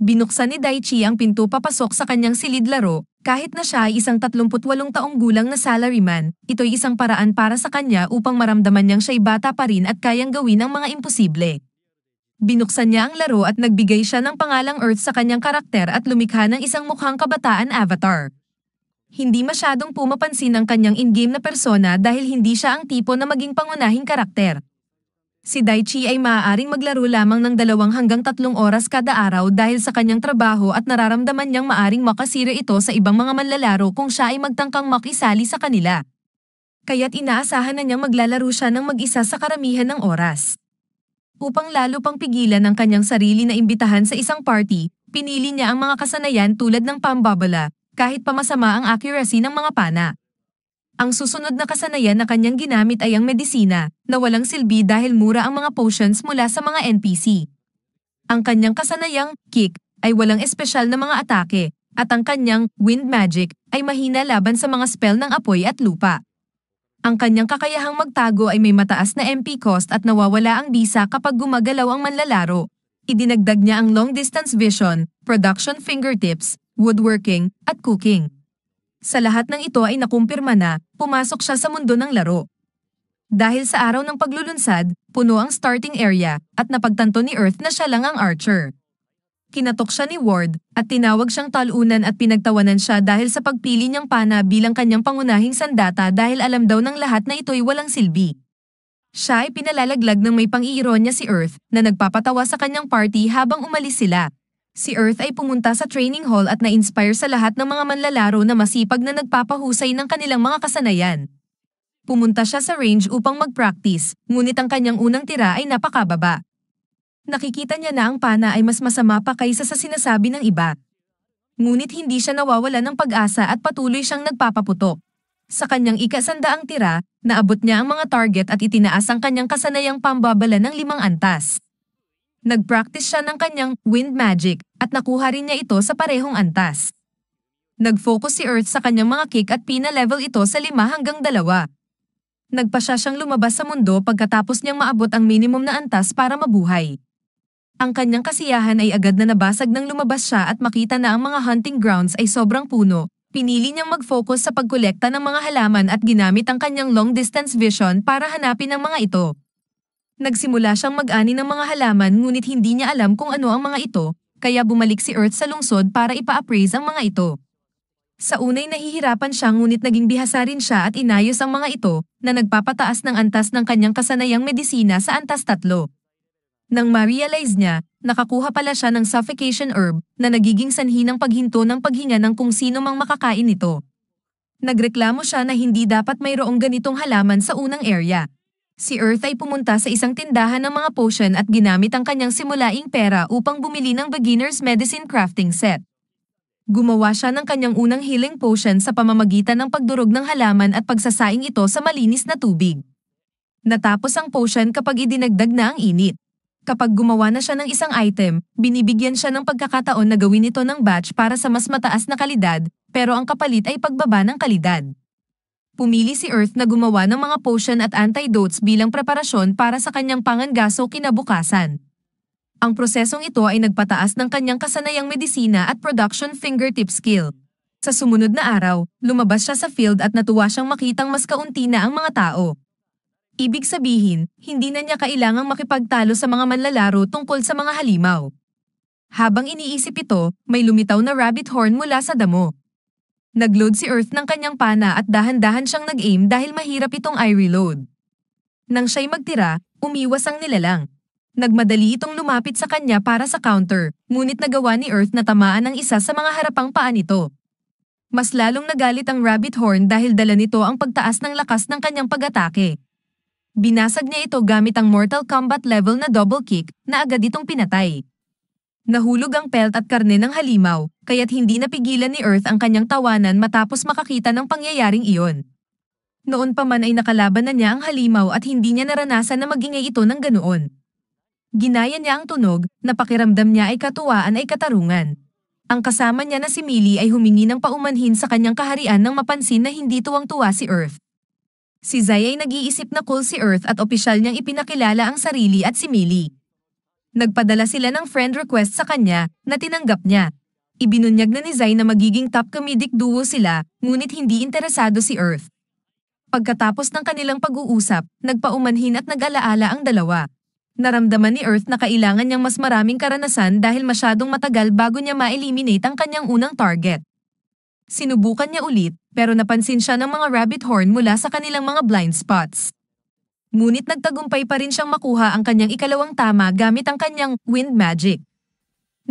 Binuksan ni Daichi ang pinto papasok sa kanyang silid laro, kahit na siya ay isang 38 taong gulang na salaryman, ito'y isang paraan para sa kanya upang maramdaman niyang siya'y bata pa rin at kayang gawin ang mga imposible. Binuksan niya ang laro at nagbigay siya ng pangalang Earth sa kanyang karakter at lumikha ng isang mukhang kabataan avatar. Hindi masyadong pumapansin ang kanyang in-game na persona dahil hindi siya ang tipo na maging pangunahing karakter. Si Daichi ay maaaring maglaro lamang ng dalawang hanggang tatlong oras kada araw dahil sa kanyang trabaho at nararamdaman niyang maaring makasira ito sa ibang mga manlalaro kung siya ay magtangkang makisali sa kanila. Kaya't inaasahan na niyang maglalaro siya ng mag-isa sa karamihan ng oras. Upang lalo pang pigilan ang kanyang sarili na imbitahan sa isang party, pinili niya ang mga kasanayan tulad ng pambabala, kahit pa masama ang accuracy ng mga pana. Ang susunod na kasanayan na kanyang ginamit ay ang medisina, na walang silbi dahil mura ang mga potions mula sa mga NPC. Ang kanyang kasanayang, kick, ay walang espesyal na mga atake, at ang kanyang, wind magic, ay mahina laban sa mga spell ng apoy at lupa. Ang kanyang kakayahang magtago ay may mataas na MP cost at nawawala ang bisa kapag gumagalaw ang manlalaro. Idinagdag niya ang long distance vision, production fingertips, woodworking, at cooking. Sa lahat ng ito ay nakumpirma na, pumasok siya sa mundo ng laro. Dahil sa araw ng paglulunsad, puno ang starting area, at napagtanto ni Earth na siya lang ang archer. Kinatok siya ni Ward, at tinawag siyang talunan at pinagtawanan siya dahil sa pagpili niyang pana bilang kanyang pangunahing sandata dahil alam daw ng lahat na ito'y walang silbi. Siya ay pinalalaglag ng may pang-iironya si Earth na nagpapatawa sa kanyang party habang umalis sila. Si Earth ay pumunta sa training hall at na-inspire sa lahat ng mga manlalaro na masipag na nagpapahusay ng kanilang mga kasanayan. Pumunta siya sa range upang mag-practice, ngunit ang kanyang unang tira ay napakababa. Nakikita niya na ang pana ay mas masama pa kaysa sa sinasabi ng iba. Ngunit hindi siya nawawala ng pag-asa at patuloy siyang nagpapaputok. Sa kanyang ikasandaang tira, naabot niya ang mga target at itinaas ang kanyang kasanayang pambabala ng limang antas. Nag-practice siya ng kanyang wind magic at nakuha rin niya ito sa parehong antas. Nag-focus si Earth sa kanyang mga kick at pina-level ito sa lima hanggang dalawa. Nagpa siya siyang lumabas sa mundo pagkatapos niyang maabot ang minimum na antas para mabuhay. Ang kanyang kasiyahan ay agad na nabasag nang lumabas siya at makita na ang mga hunting grounds ay sobrang puno. Pinili niyang mag-focus sa pagkolekta ng mga halaman at ginamit ang kanyang long-distance vision para hanapin ang mga ito. Nagsimula siyang mag-ani ng mga halaman ngunit hindi niya alam kung ano ang mga ito, kaya bumalik si Earth sa lungsod para ipa-appraise ang mga ito. Sa unay nahihirapan siya ngunit naging bihasa rin siya at inayos ang mga ito na nagpapataas ng antas ng kanyang kasanayang medisina sa antas tatlo. Nang ma-realize niya, nakakuha pala siya ng suffocation herb na nagiging sanhi ng paghinto ng paghinga ng kung sino mang makakain nito. Nagreklamo siya na hindi dapat mayroong ganitong halaman sa unang area Si Earth ay pumunta sa isang tindahan ng mga potion at ginamit ang kanyang simulaing pera upang bumili ng beginner's medicine crafting set. Gumawa siya ng kanyang unang healing potion sa pamamagitan ng pagdurog ng halaman at pagsasaing ito sa malinis na tubig. Natapos ang potion kapag idinagdag na ang init. Kapag gumawa na siya ng isang item, binibigyan siya ng pagkakataon na gawin ito ng batch para sa mas mataas na kalidad, pero ang kapalit ay pagbaba ng kalidad pumili si Earth na gumawa ng mga potion at antidotes bilang preparasyon para sa kanyang pangangaso kinabukasan. Ang prosesong ito ay nagpataas ng kanyang kasanayang medisina at production fingertip skill. Sa sumunod na araw, lumabas siya sa field at natuwa siyang makitang mas kaunti na ang mga tao. Ibig sabihin, hindi na niya kailangang makipagtalo sa mga manlalaro tungkol sa mga halimaw. Habang iniisip ito, may lumitaw na rabbit horn mula sa damo. Nagload si Earth ng kanyang pana at dahan-dahan siyang nag-aim dahil mahirap itong i-reload. Nang siya'y magtira, umiwas ang nilalang. Nagmadali itong lumapit sa kanya para sa counter, ngunit nagawa ni Earth na tamaan ang isa sa mga harapang paa nito. Mas lalong nagalit ang rabbit horn dahil dala nito ang pagtaas ng lakas ng kanyang pag-atake. Binasag niya ito gamit ang Mortal Kombat level na double kick na agad itong pinatay. Nahulog ang pelt at karne ng halimaw, kaya't hindi napigilan ni Earth ang kanyang tawanan matapos makakita ng pangyayaring iyon. Noon pa man ay nakalaban na niya ang halimaw at hindi niya naranasan na magingay ito ng ganoon. Ginaya niya ang tunog, na pakiramdam niya ay katuwaan ay katarungan. Ang kasama niya na si Millie ay humingi ng paumanhin sa kanyang kaharian nang mapansin na hindi tuwang-tuwa si Earth. Si Zai ay nag-iisip na cool si Earth at opisyal niyang ipinakilala ang sarili at si Millie. Nagpadala sila ng friend request sa kanya na tinanggap niya. Ibinunyag na ni Zai na magiging top comedic duo sila, ngunit hindi interesado si Earth. Pagkatapos ng kanilang pag-uusap, nagpaumanhin at nag-alaala ang dalawa. Naramdaman ni Earth na kailangan niyang mas maraming karanasan dahil masyadong matagal bago niya ma-eliminate ang kanyang unang target. Sinubukan niya ulit, pero napansin siya ng mga rabbit horn mula sa kanilang mga blind spots. Ngunit nagtagumpay pa rin siyang makuha ang kanyang ikalawang tama gamit ang kanyang wind magic.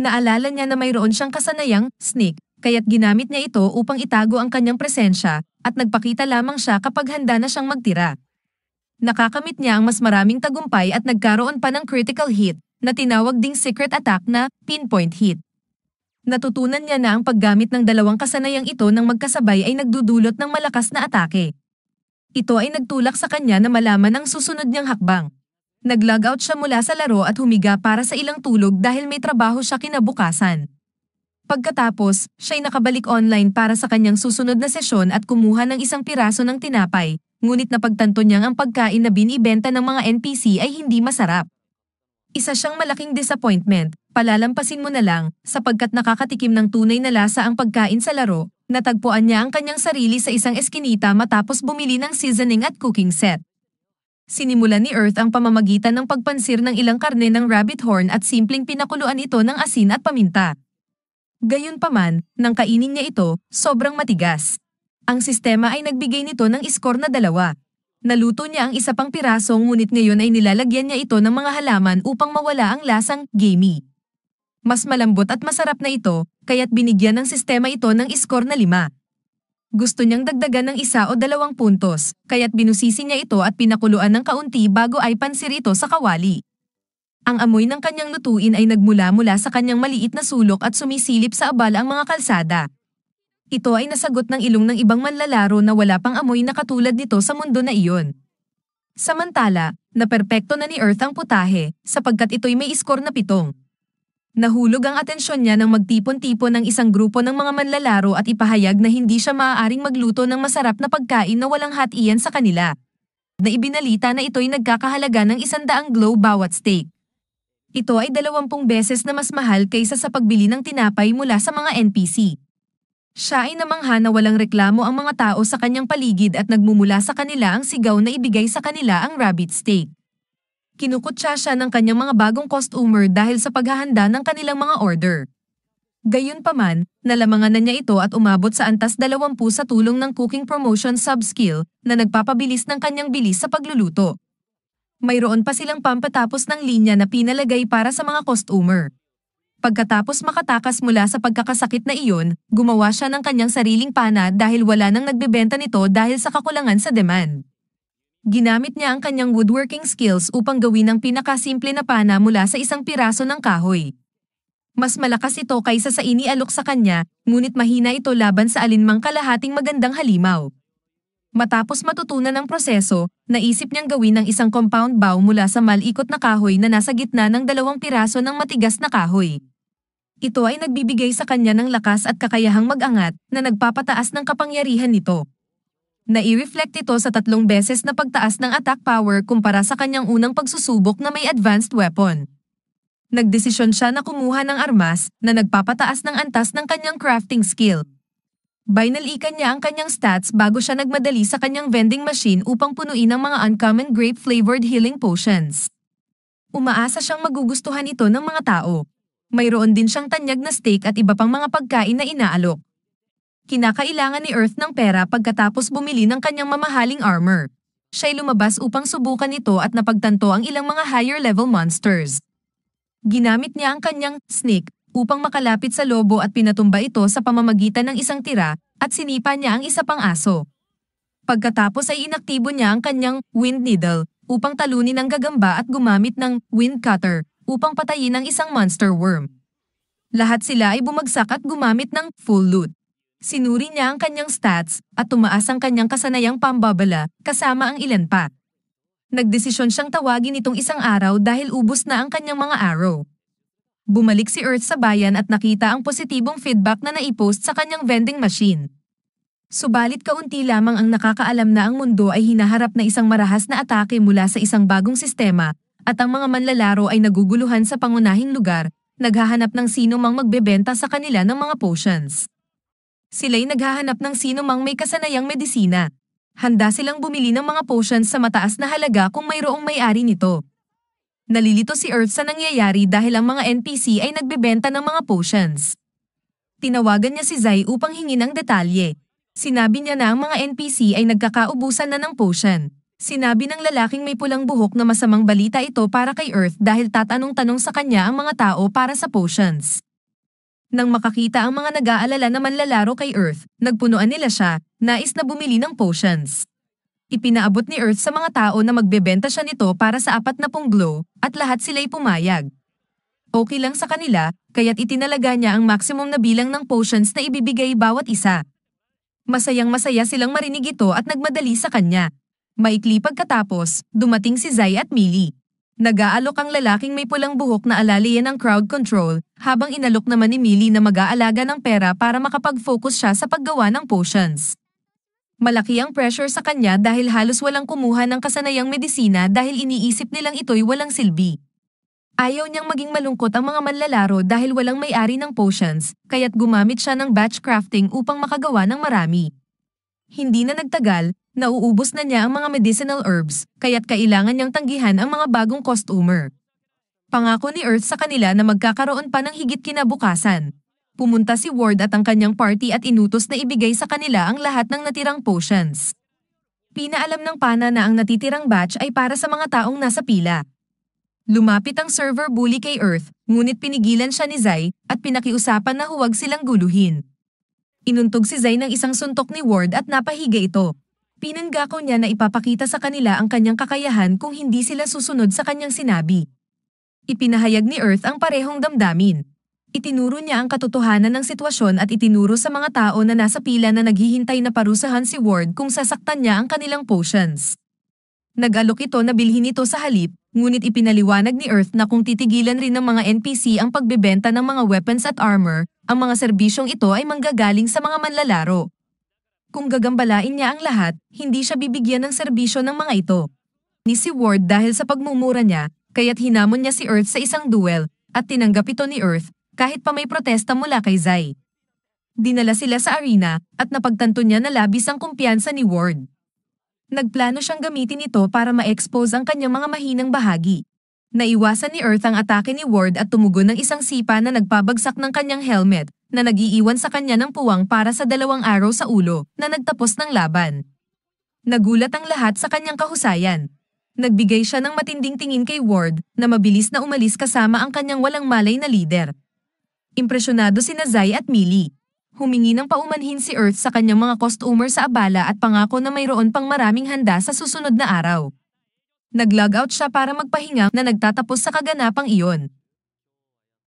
Naalala niya na mayroon siyang kasanayang sneak, kaya't ginamit niya ito upang itago ang kanyang presensya at nagpakita lamang siya kapag handa na siyang magtira. Nakakamit niya ang mas maraming tagumpay at nagkaroon pa ng critical hit na tinawag ding secret attack na pinpoint hit. Natutunan niya na ang paggamit ng dalawang kasanayang ito ng magkasabay ay nagdudulot ng malakas na atake. Ito ay nagtulak sa kanya na malaman ang susunod niyang hakbang. Nag-log out siya mula sa laro at humiga para sa ilang tulog dahil may trabaho siya kinabukasan. Pagkatapos, siya'y nakabalik online para sa kanyang susunod na sesyon at kumuha ng isang piraso ng tinapay, ngunit napagtanto niyang ang pagkain na binibenta ng mga NPC ay hindi masarap. Isa siyang malaking disappointment, palalampasin mo na lang, sapagkat nakakatikim ng tunay na lasa ang pagkain sa laro, natagpuan niya ang kanyang sarili sa isang eskinita matapos bumili ng seasoning at cooking set. Sinimulan ni Earth ang pamamagitan ng pagpansir ng ilang karne ng rabbit horn at simpleng pinakuluan ito ng asin at paminta. Gayunpaman, nang kainin niya ito, sobrang matigas. Ang sistema ay nagbigay nito ng iskor na dalawa. Naluto niya ang isa pang piraso ngunit ngayon ay nilalagyan niya ito ng mga halaman upang mawala ang lasang gamey. Mas malambot at masarap na ito, kaya't binigyan ng sistema ito ng iskor na lima. Gusto niyang dagdagan ng isa o dalawang puntos, kaya't binusisi niya ito at pinakuluan ng kaunti bago ay pansir ito sa kawali. Ang amoy ng kanyang lutuin ay nagmula mula sa kanyang maliit na sulok at sumisilip sa abala ang mga kalsada. Ito ay nasagot ng ilong ng ibang manlalaro na wala pang amoy na katulad nito sa mundo na iyon. Samantala, naperpekto na ni Earth ang putahe sapagkat ito'y may iskor na pitong. Nahulog ang atensyon niya nang magtipon-tipon ng isang grupo ng mga manlalaro at ipahayag na hindi siya maaaring magluto ng masarap na pagkain na walang hatian sa kanila. Na ibinalita na ito'y nagkakahalaga ng isandaang glow bawat steak. Ito ay dalawampung beses na mas mahal kaysa sa pagbili ng tinapay mula sa mga NPC. Siya ay namangha na walang reklamo ang mga tao sa kanyang paligid at nagmumula sa kanila ang sigaw na ibigay sa kanila ang rabbit steak kinukutsa siya ng kanyang mga bagong customer dahil sa paghahanda ng kanilang mga order. Gayunpaman, nalamangan na niya ito at umabot sa antas 20 sa tulong ng cooking promotion subskill na nagpapabilis ng kanyang bilis sa pagluluto. Mayroon pa silang pampatapos ng linya na pinalagay para sa mga customer. Pagkatapos makatakas mula sa pagkakasakit na iyon, gumawa siya ng kanyang sariling pana dahil wala nang nagbebenta nito dahil sa kakulangan sa demand. Ginamit niya ang kanyang woodworking skills upang gawin ang pinakasimple na pana mula sa isang piraso ng kahoy. Mas malakas ito kaysa sa inialok sa kanya, ngunit mahina ito laban sa alinmang kalahating magandang halimaw. Matapos matutunan ang proseso, naisip niyang gawin ng isang compound bow mula sa malikot na kahoy na nasa gitna ng dalawang piraso ng matigas na kahoy. Ito ay nagbibigay sa kanya ng lakas at kakayahang mag-angat na nagpapataas ng kapangyarihan nito na i-reflect ito sa tatlong beses na pagtaas ng attack power kumpara sa kanyang unang pagsusubok na may advanced weapon. Nagdesisyon siya na kumuha ng armas na nagpapataas ng antas ng kanyang crafting skill. Binalikan niya ang kanyang stats bago siya nagmadali sa kanyang vending machine upang punuin ang mga uncommon grape-flavored healing potions. Umaasa siyang magugustuhan ito ng mga tao. Mayroon din siyang tanyag na steak at iba pang mga pagkain na inaalok kinakailangan ni Earth ng pera pagkatapos bumili ng kanyang mamahaling armor. Siya'y lumabas upang subukan ito at napagtanto ang ilang mga higher level monsters. Ginamit niya ang kanyang sneak upang makalapit sa lobo at pinatumba ito sa pamamagitan ng isang tira at sinipa niya ang isa pang aso. Pagkatapos ay inaktibo niya ang kanyang wind needle upang talunin ang gagamba at gumamit ng wind cutter upang patayin ang isang monster worm. Lahat sila ay bumagsak at gumamit ng full loot. Sinuri niya ang kanyang stats at tumaas ang kanyang kasanayang pambabala kasama ang ilan pa. Nagdesisyon siyang tawagin itong isang araw dahil ubos na ang kanyang mga arrow. Bumalik si Earth sa bayan at nakita ang positibong feedback na naipost sa kanyang vending machine. Subalit kaunti lamang ang nakakaalam na ang mundo ay hinaharap na isang marahas na atake mula sa isang bagong sistema at ang mga manlalaro ay naguguluhan sa pangunahing lugar, naghahanap ng sino mang magbebenta sa kanila ng mga potions. Sila'y naghahanap ng sino mang may kasanayang medisina. Handa silang bumili ng mga potions sa mataas na halaga kung mayroong may-ari nito. Nalilito si Earth sa nangyayari dahil ang mga NPC ay nagbebenta ng mga potions. Tinawagan niya si Zai upang hingin ang detalye. Sinabi niya na ang mga NPC ay nagkakaubusan na ng potion. Sinabi ng lalaking may pulang buhok na masamang balita ito para kay Earth dahil tatanong-tanong sa kanya ang mga tao para sa potions. Nang makakita ang mga nag-aalala na manlalaro kay Earth, nagpunuan nila siya, nais na bumili ng potions. Ipinaabot ni Earth sa mga tao na magbebenta siya nito para sa apat na pong glow, at lahat sila'y pumayag. Okay lang sa kanila, kaya't itinalaga niya ang maximum na bilang ng potions na ibibigay bawat isa. Masayang masaya silang marinig ito at nagmadali sa kanya. Maikli pagkatapos, dumating si Zai at Millie. Nag-aalok ang lalaking may pulang buhok na alalayan ng crowd control, habang inalok naman ni Millie na mag-aalaga ng pera para makapag-focus siya sa paggawa ng potions. Malaki ang pressure sa kanya dahil halos walang kumuha ng kasanayang medisina dahil iniisip nilang ito'y walang silbi. Ayaw niyang maging malungkot ang mga manlalaro dahil walang may-ari ng potions, kaya't gumamit siya ng batch crafting upang makagawa ng marami. Hindi na nagtagal, nauubos na niya ang mga medicinal herbs, kaya't kailangan niyang tanggihan ang mga bagong customer. Pangako ni Earth sa kanila na magkakaroon pa ng higit kinabukasan. Pumunta si Ward at ang kanyang party at inutos na ibigay sa kanila ang lahat ng natirang potions. Pinaalam ng pana na ang natitirang batch ay para sa mga taong nasa pila. Lumapit ang server bully kay Earth, ngunit pinigilan siya ni Zai at pinakiusapan na huwag silang guluhin. Inuntog si Zay ng isang suntok ni Ward at napahiga ito. Pinanggako niya na ipapakita sa kanila ang kanyang kakayahan kung hindi sila susunod sa kanyang sinabi. Ipinahayag ni Earth ang parehong damdamin. Itinuro niya ang katotohanan ng sitwasyon at itinuro sa mga tao na nasa pila na naghihintay na parusahan si Ward kung sasaktan niya ang kanilang potions. Nag-alok ito na bilhin ito sa halip, ngunit ipinaliwanag ni Earth na kung titigilan rin ng mga NPC ang pagbebenta ng mga weapons at armor, ang mga serbisyong ito ay manggagaling sa mga manlalaro. Kung gagambalain niya ang lahat, hindi siya bibigyan ng serbisyo ng mga ito. Ni si Ward dahil sa pagmumura niya, kaya't hinamon niya si Earth sa isang duel, at tinanggap ito ni Earth, kahit pa may protesta mula kay Zai. Dinala sila sa arena, at napagtanto niya na labis ang kumpiyansa ni Ward. Nagplano siyang gamitin ito para ma-expose ang kanyang mga mahinang bahagi. Naiwasan ni Earth ang atake ni Ward at tumugon ng isang sipa na nagpabagsak ng kanyang helmet na nagiiwan sa kanya ng puwang para sa dalawang araw sa ulo na nagtapos ng laban. Nagulat ang lahat sa kanyang kahusayan. Nagbigay siya ng matinding tingin kay Ward na mabilis na umalis kasama ang kanyang walang malay na lider. Impresyonado si Nazai at Millie. Humingi ng paumanhin si Earth sa kanyang mga customer sa abala at pangako na mayroon pang maraming handa sa susunod na araw. Nag-log out siya para magpahinga na nagtatapos sa kaganapang iyon.